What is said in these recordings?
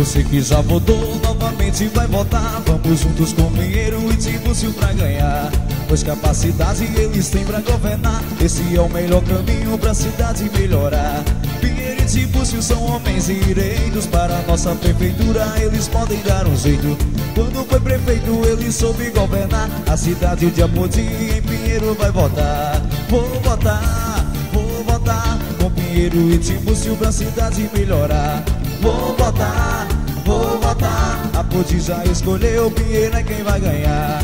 Você que já votou, novamente vai votar. Vamos juntos com Pinheiro e Timbúcio pra ganhar. Pois capacidade eles têm pra governar. Esse é o melhor caminho pra cidade melhorar. Pinheiro e Timbúcio são homens direitos. Para nossa prefeitura eles podem dar um jeito. Quando foi prefeito ele soube governar. A cidade de Apodi em Pinheiro vai votar. Vou votar, vou votar Com Pinheiro e Timbúcio pra cidade melhorar Vou votar, vou votar. A Poti já escolheu, Pinheiro é quem vai ganhar.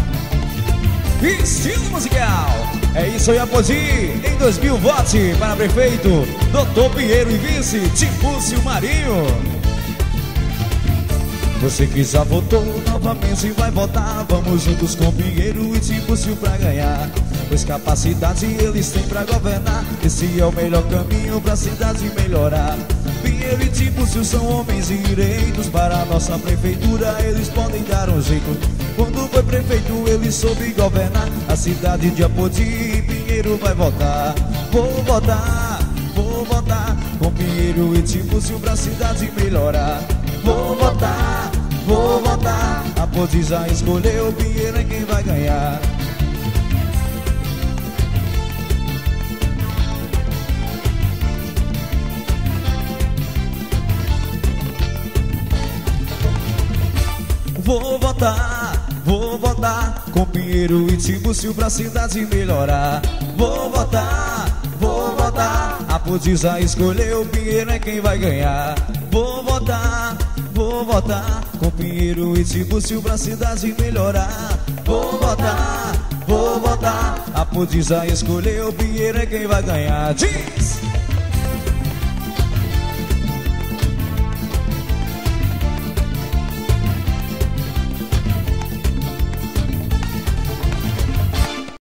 Estilo musical. É isso aí, Apodi Em 2000, vote para prefeito Doutor Pinheiro e vice Timbúcio Marinho. Você que já votou, novamente vai votar. Vamos juntos com Pinheiro e Timbúcio pra ganhar. Pois capacidade eles têm pra governar. Esse é o melhor caminho pra cidade melhorar Timbúcio são homens direitos. Para a nossa prefeitura eles podem dar um jeito. Quando foi prefeito ele soube governar. A cidade de Apodi Pinheiro vai votar. Vou votar, vou votar. Com Pinheiro e Timbúcio pra cidade melhorar. Vou votar, vou votar. A Podi já escolheu, Pinheiro é quem vai ganhar Vou votar, vou votar Com Pinheiro e Timbúcio pra cidade melhorar. Vou votar, vou votar. A já escolheu, Pinheiro é quem vai ganhar. Vou votar, vou votar Com Pinheiro e Timbúcio pra cidade melhorar. Vou votar, vou votar. A já escolheu, Pinheiro é quem vai ganhar. Diz!